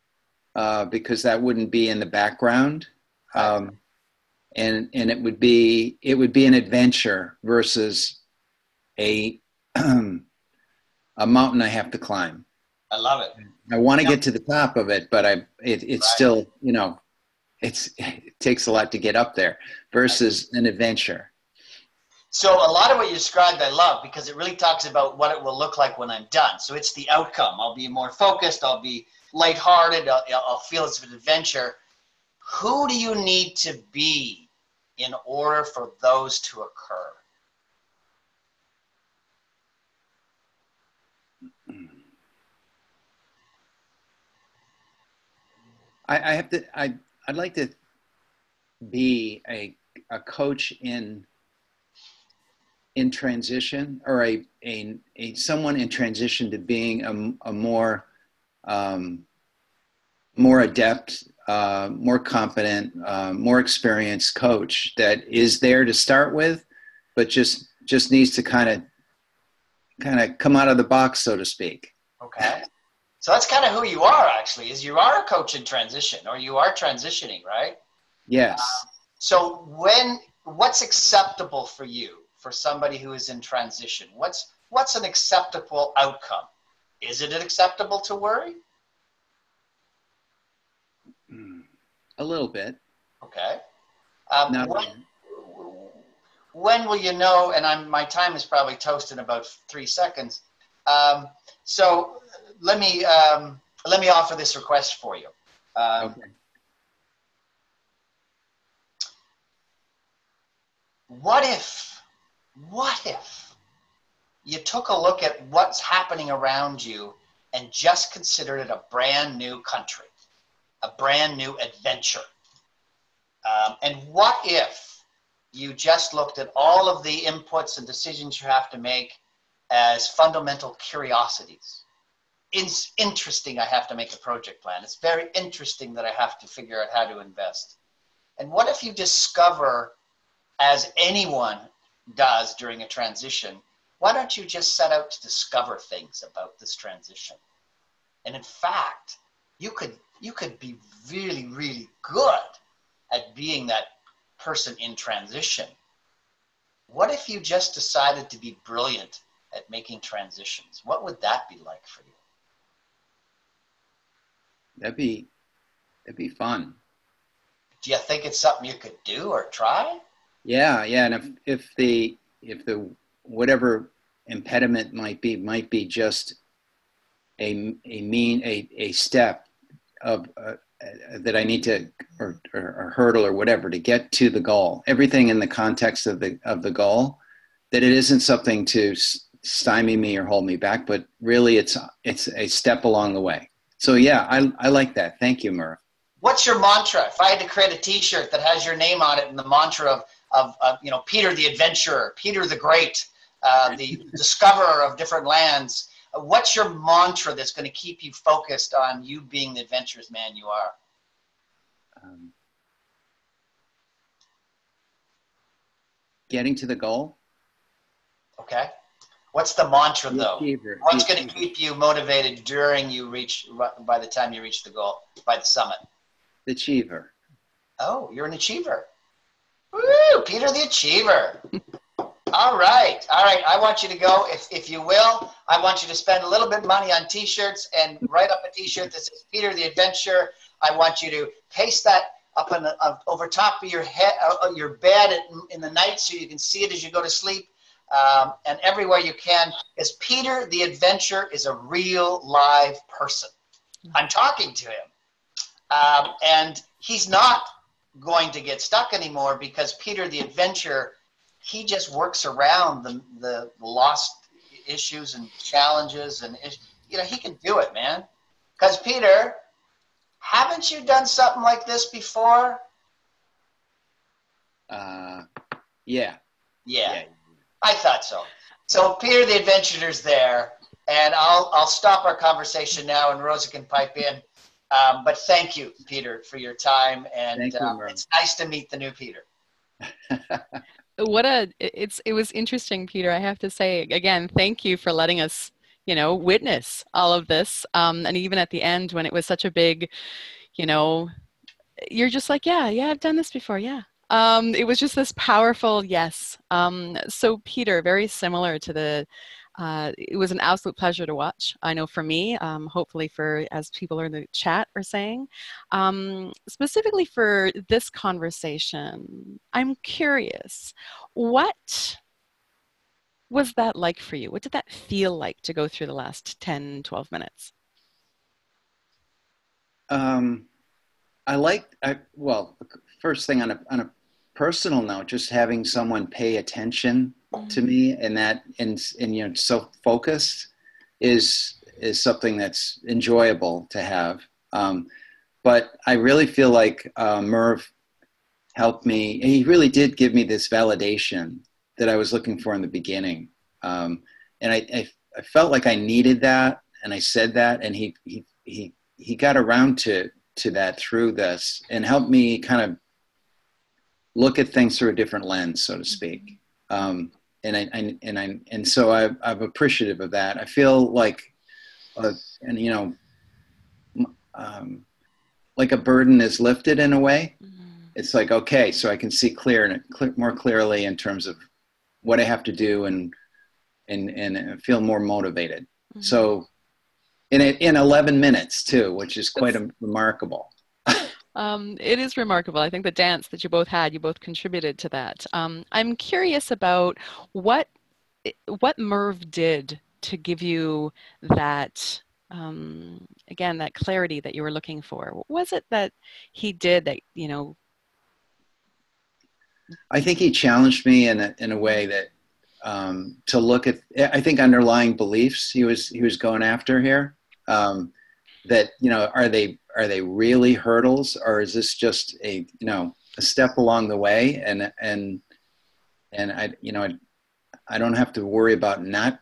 uh, because that wouldn't be in the background. Um, and and it would be it would be an adventure versus a a mountain I have to climb. I love it. I want to Yeah. get to the top of it, but I it, it's Right. still you know, it's it takes a lot to get up there versus an adventure. So a lot of what you described, I love because it really talks about what it will look like when I'm done. So it's the outcome. I'll be more focused. I'll be lighthearted. I'll, I'll feel it's an adventure. Who do you need to be in order for those to occur? I, I have to. I I'd like to be a a coach in in transition or a a, a someone in transition to being a, a more um, more adept, uh, more competent, uh, more experienced coach that is there to start with, but just just needs to kind of kind of come out of the box, so to speak. Okay. So that's kind of who you are, actually, is you are a coach in transition, or you are transitioning, right? Yes. So when what's acceptable for you for somebody who is in transition? What's what's an acceptable outcome? Is it acceptable to worry? A little bit. Okay. Um, Not when, when will you know? And I'm my time is probably toast in about three seconds. Um, so let me um, let me offer this request for you. Um, Okay. What if, what if you took a look at what's happening around you and just considered it a brand new country, a brand new adventure? Um, and what if you just looked at all of the inputs and decisions you have to make as fundamental curiosities? It's interesting I have to make a project plan. It's very interesting that I have to figure out how to invest. And what if you discover as anyone does during a transition, why don't you just set out to discover things about this transition? And in fact, you could you could be really really good at being that person in transition. What if you just decided to be brilliant at making transitions? What would that be like for you? That'd be that'd be fun. Do you think it's something you could do or try? Yeah, yeah. And if if the if the whatever impediment might be might be just a a mean a a step of uh, that I need to or, or, or hurdle or whatever to get to the goal. Everything in the context of the of the goal. That it isn't something to stymie me or hold me back, but really it's it's a step along the way. So yeah, I I like that. Thank you, Merv. What's your mantra? If I had to create a T-shirt that has your name on it and the mantra of, of, of you know Peter the Adventurer, Peter the Great, uh, the discoverer of different lands, what's your mantra that's going to keep you focused on you being the adventurous man you are? Um, getting to the goal. Okay. What's the mantra though? achiever, What's going to keep you motivated during you reach by the time you reach the goal by the summit? the achiever. Oh, you're an achiever. Woo, Peter the Achiever. All right, all right. I want you to go, if, if you will. I want you to spend a little bit of money on T-shirts and write up a T-shirt that says Peter the Adventurer. I want you to paste that up on the, uh, over top of your head, uh, your bed at, in the night, so you can see it as you go to sleep, um, and everywhere you can. Is Peter the Adventurer is a real live person. I'm talking to him, um, and he's not going to get stuck anymore because Peter the Adventurer, he just works around the, the lost issues and challenges and you know he can do it, man. Because Peter, haven't you done something like this before? Uh, yeah. Yeah, I thought so. So Peter the Adventurer's there, and I'll I'll stop our conversation now, and Rosa can pipe in. Um, but thank you, Peter, for your time, and you, um, it's nice to meet the new Peter. what a it's it was interesting peter i have to say again thank you for letting us you know witness all of this um, and even at the end when it was such a big you know you're just like yeah yeah i've done this before yeah. Um, it was just this powerful yes. Um, so peter very similar to the uh, it was an absolute pleasure to watch. I know for me, um, hopefully for as people are in the chat are saying, um, specifically for this conversation, I'm curious, what was that like for you? What did that feel like to go through the last 10, 12 minutes? Um, I like, I, well, first thing on a, on a personal note, just having someone pay attention to me and that and and you know so focused is is something that's enjoyable to have. Um, but i really feel like uh, merv helped me he really did give me this validation that i was looking for in the beginning. Um, and I, I, I felt like i needed that and i said that and he he he, he got around to to that through this and helped me kind of look at things through a different lens so to speak um, and I, I, and I and so I, I'm appreciative of that. I feel like, uh, and you know, um, like a burden is lifted in a way. Mm-hmm. It's like okay, so I can see clear and clear, more clearly in terms of what I have to do and and and feel more motivated. Mm-hmm. So, in in 11 minutes too, which is quite a, remarkable. Um, it is remarkable. I think the dance that you both had, you both contributed to that. Um, I'm curious about what what Merv did to give you that um, again that clarity that you were looking for. What was it that he did that you know? I think he challenged me in a, in a way that um, to look at. I think underlying beliefs he was he was going after here. Um, that you know are they are they really hurdles or is this just a you know a step along the way? And and and i you know i, I don't have to worry about not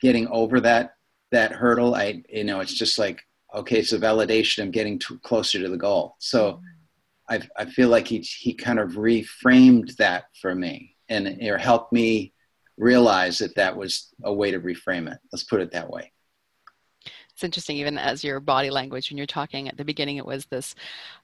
getting over that that hurdle. I you know it's just like okay it's a validation of getting to, closer to the goal. So I, I feel like he, he kind of reframed that for me and it helped me realize that that was a way to reframe it. Let's put it that way it's interesting even as your body language when you're talking at the beginning it was this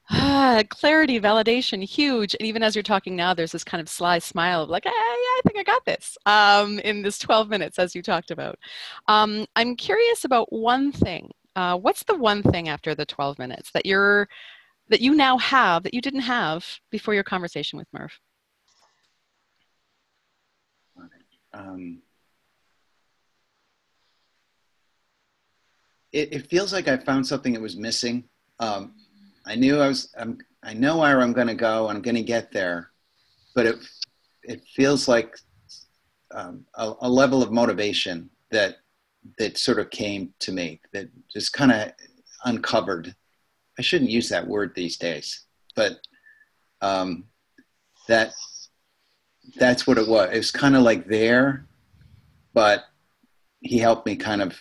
ah, clarity validation huge and even as you're talking now there's this kind of sly smile of like yeah i think i got this um, in this 12 minutes as you talked about. Um, i'm curious about one thing uh, what's the one thing after the 12 minutes that you're that you now have that you didn't have before your conversation with merv? Um, it, it feels like I found something that was missing. Um, I knew I was, I'm, I know where I'm going to go I'm going to get there, but it, it feels like um, a, a, level of motivation that, that sort of came to me that just kind of uncovered. I shouldn't use that word these days, but um, that, that's what it was. It was kind of like there, but he helped me kind of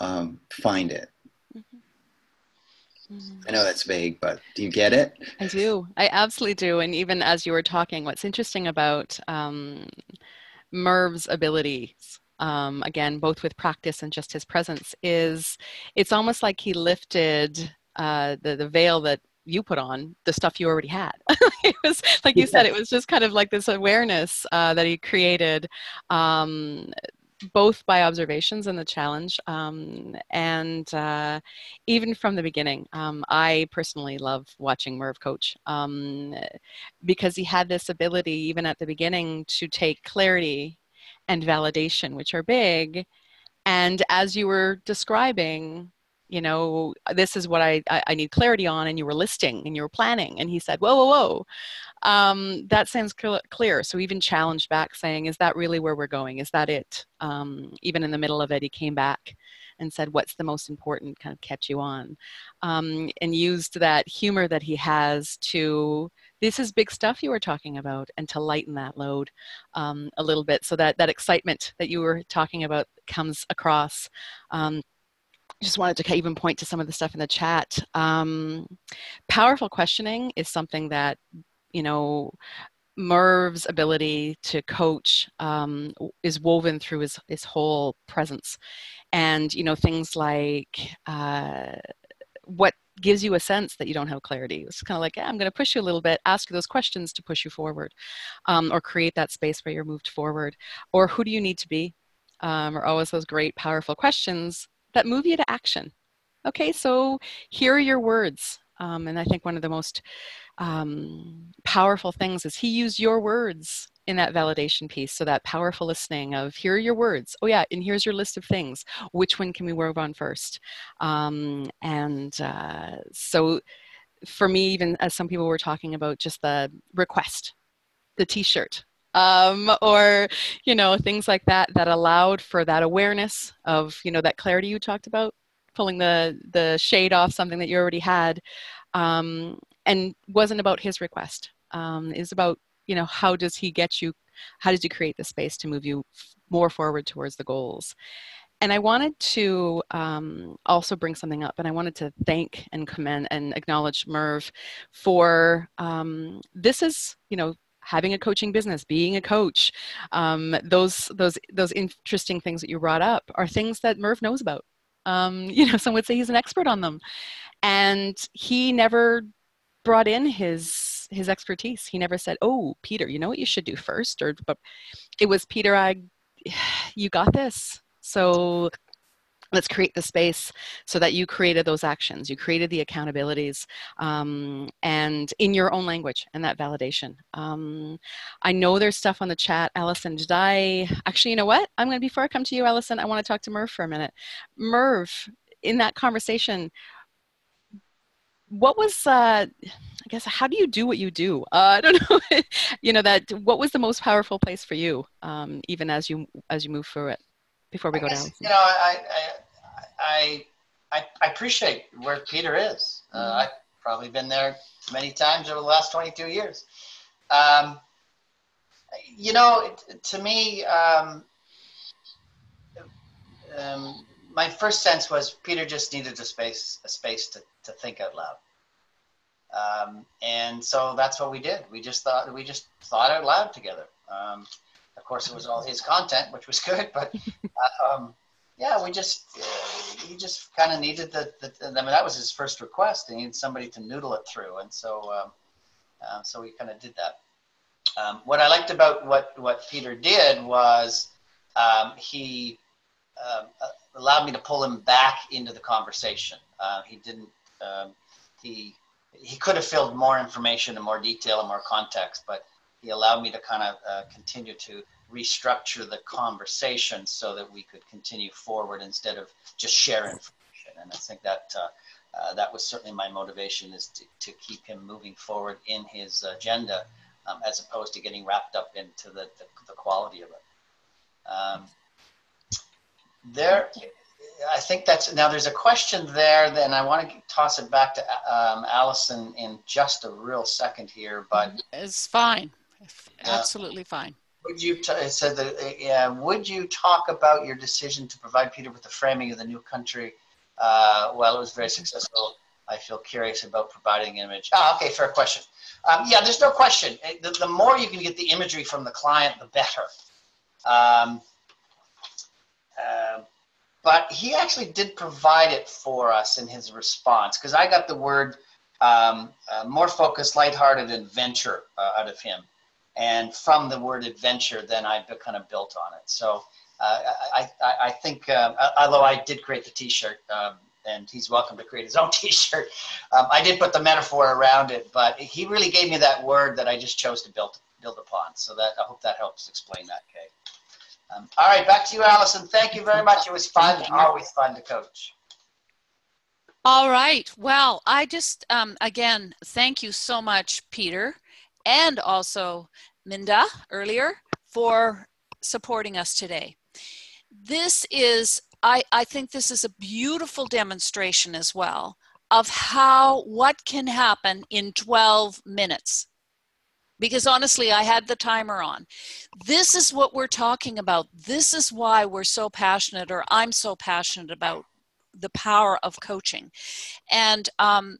um, find it. Mm-hmm. I know that's vague, but do you get it? I do. I absolutely do. And even as you were talking, what's interesting about um, Merv's abilities, um, again, both with practice and just his presence, is it's almost like he lifted uh, the, the veil that you put on the stuff you already had. it was like you said, it was just kind of like this awareness uh, that he created um, both by observations and the challenge. Um, and uh, even from the beginning, um, I personally love watching Merv coach um, because he had this ability, even at the beginning, to take clarity and validation, which are big. And as you were describing, you know, this is what I, I, need clarity on, and you were listing and you were planning. And he said, whoa, whoa, whoa, um, that sounds clear. So even challenged back saying, is that really where we're going? Is that it? Um, even in the middle of it, he came back and said, what's the most important, kind of kept you on. Um, and used that humor that he has to, this is big stuff you were talking about, and to lighten that load um, a little bit so that that excitement that you were talking about comes across. Um, just wanted to even point to some of the stuff in the chat. Um, powerful questioning is something that, you know, Merv's ability to coach um, is woven through his, his whole presence. And, you know, things like uh, what gives you a sense that you don't have clarity. It's kind of like, yeah, I'm going to push you a little bit, ask you those questions to push you forward, um, or create that space where you're moved forward. Or who do you need to be? um, are always those great, powerful questions that move you to action. Okay, so here are your words. Um, and I think one of the most um, powerful things is he used your words in that validation piece. So that powerful listening of here are your words. Oh yeah, and here's your list of things. Which one can we work on first? Um, and uh, so for me, even as some people were talking about just the request, the T-shirt, um, or you know things like that that allowed for that awareness of you know that clarity you talked about, pulling the the shade off something that you already had, um, and wasn't about his request. Um, is about you know how does he get you how did you create the space to move you more forward towards the goals? And i wanted to um, also bring something up and i wanted to thank and commend and acknowledge merv for um, this is you know having a coaching business being a coach. Um, those those those interesting things that you brought up are things that merv knows about um, you know some would say he's an expert on them and he never brought in his his expertise. He never said, "Oh, Peter, you know what you should do first? Or, but it was Peter. I, you got this. So let's create the space so that you created those actions you created the accountabilities um, and in your own language and that validation um, i know there's stuff on the chat alison did i actually you know what i'm going to before i come to you alison i want to talk to merv for a minute merv in that conversation what was uh, I guess how do you do what you do? Uh, I don't know. you know that. What was the most powerful place for you, um, even as you as you move through it? Before we I go guess, down. You know, I I I, I appreciate where Peter is. Uh, mm-hmm. I've probably been there many times over the last 22 years. Um, you know, to me, um, um, my first sense was Peter just needed a space, a space to, to think out loud. Um, and so that's what we did. We just thought we just thought out loud together. Um, of course, it was all his content, which was good, but uh, um, yeah, we just uh, he just kind of needed the, the, I mean, that was his first request. He needed somebody to noodle it through, and so um, uh, so we kind of did that. Um, what I liked about what what Peter did was um, he uh, allowed me to pull him back into the conversation. Uh, he didn't he he could have filled more information and more detail and more context, but he allowed me to kind of uh, continue to restructure the conversation so that we could continue forward instead of just share information. And I think that uh, uh, that was certainly my motivation is to, to keep him moving forward in his agenda um, as opposed to getting wrapped up into the, the, the quality of it. Um, there, I think that's now. There's a question there, then I want to toss it back to um, Alison in just a real second here. But it's fine, absolutely uh, fine. Would you t- it said that? Yeah. Would you talk about your decision to provide Peter with the framing of the new country? Uh, well, it was very successful. I feel curious about providing image. Ah, okay, fair question. Um, yeah, there's no question. The, the, more you can get the imagery from the client, the better. Um, uh, but he actually did provide it for us in his response because I got the word um, uh, more focused, lighthearted, adventure uh, out of him. And from the word adventure, then I kind of built on it. So uh, I, I, I, think, uh, although I did create the t shirt, um, and he's welcome to create his own t shirt, um, I did put the metaphor around it, but he really gave me that word that I just chose to build, build upon. So that I hope that helps explain that, Kay. Um, all right, back to you, Alison. Thank you very much. It was fun. Always fun to coach. All right. Well, I just, um, again, thank you so much, Peter, and also Minda earlier for supporting us today. This is, I, I think this is a beautiful demonstration as well of how, what can happen in 12 minutes because honestly, I had the timer on. This is what we're talking about. This is why we're so passionate, or I'm so passionate about the power of coaching. And um,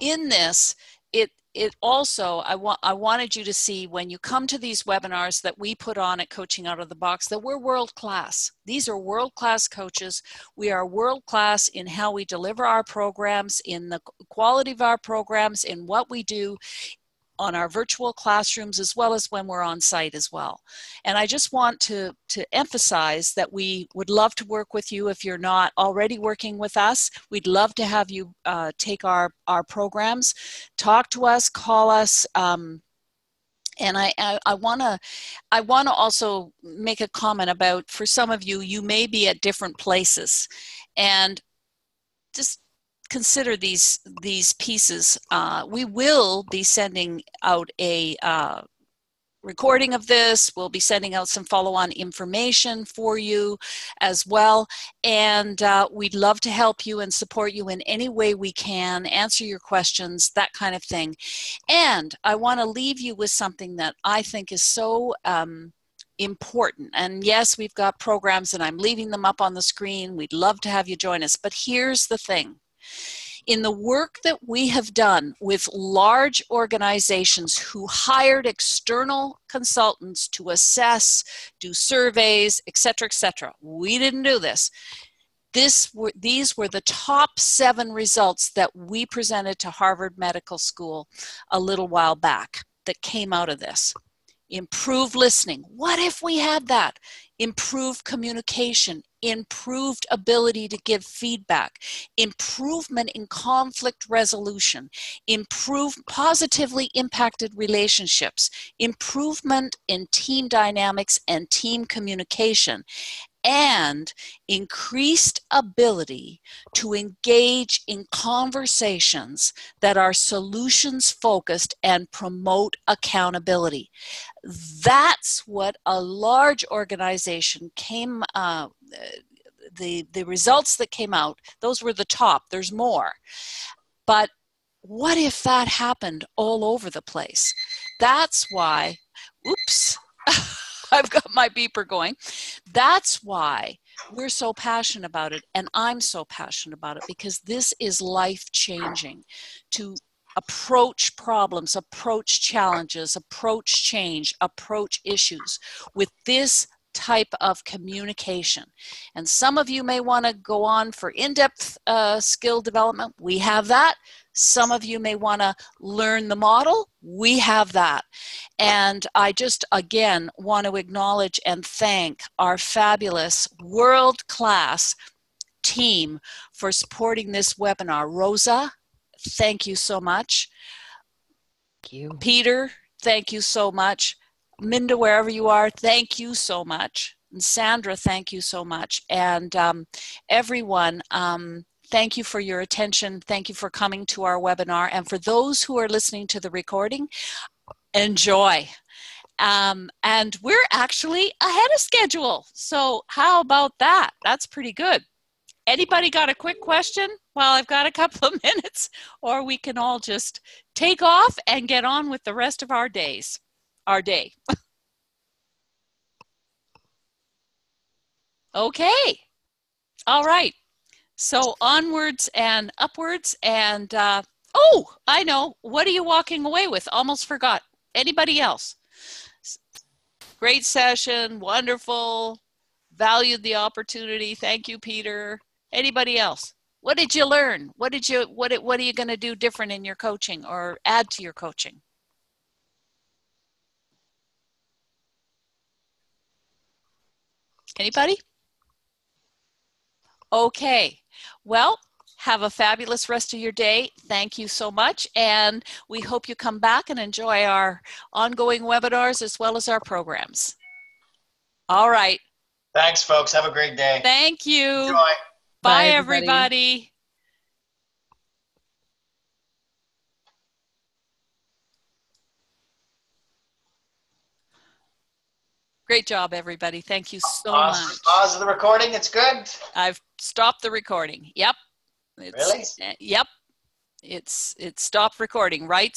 in this, it it also I want I wanted you to see when you come to these webinars that we put on at Coaching Out of the Box that we're world class. These are world class coaches. We are world class in how we deliver our programs, in the quality of our programs, in what we do, on our virtual classrooms as well as when we're on site as well. And I just want to, to emphasize that we would love to work with you if you're not already working with us. We'd love to have you uh, take our, our programs, talk to us, call us. Um, and I, I, want to I want to also make a comment about for some of you you may be at different places and just consider these these pieces. Uh, we will be sending out a uh, recording of this. We'll be sending out some follow-on information for you as well. And uh, we'd love to help you and support you in any way we can, answer your questions, that kind of thing. And I want to leave you with something that I think is so um, important. And yes, we've got programs and I'm leaving them up on the screen. We'd love to have you join us. But here's the thing in the work that we have done with large organizations who hired external consultants to assess, do surveys, etc., etc. We didn't do this. This were, these were the top seven results that we presented to Harvard Medical School a little while back that came out of this. Improved listening. What if we had that? Improved communication, improved ability to give feedback, improvement in conflict resolution, improved positively impacted relationships, improvement in team dynamics and team communication, and increased ability to engage in conversations that are solutions focused and promote accountability. That's what a large organization came. Uh, the the results that came out those were the top there's more but what if that happened all over the place that's why oops I've got my beeper going. That's why we're so passionate about it, and I'm so passionate about it because this is life changing to approach problems, approach challenges, approach change, approach issues with this type of communication. And some of you may want to go on for in depth uh, skill development. We have that. Some of you may want to learn the model. We have that. And I just, again, want to acknowledge and thank our fabulous world class team for supporting this webinar. Rosa, thank you so much. Thank you. Peter, thank you so much. Minda, wherever you are, thank you so much. And Sandra, thank you so much. And um, everyone, um, Thank you for your attention. Thank you for coming to our webinar. And for those who are listening to the recording, enjoy. Um, and we're actually ahead of schedule. So how about that? That's pretty good. Anybody got a quick question? Well, I've got a couple of minutes, or we can all just take off and get on with the rest of our days, our day. okay. All right. So onwards and upwards. And uh, oh, I know. What are you walking away with? Almost forgot. Anybody else? Great session. Wonderful. Valued the opportunity. Thank you, Peter. Anybody else? What did you learn? What did you what what are you going to do different in your coaching or add to your coaching? Anybody? Okay. Well, have a fabulous rest of your day. Thank you so much. And we hope you come back and enjoy our ongoing webinars as well as our programs. All right. Thanks, folks. Have a great day. Thank you. Enjoy. Bye, Bye everybody. everybody. Great job, everybody. Thank you so Pause, much. pause the recording. It's good. I've stopped the recording. Yep. It's, Really? Eh, yep. It's it stopped recording, right?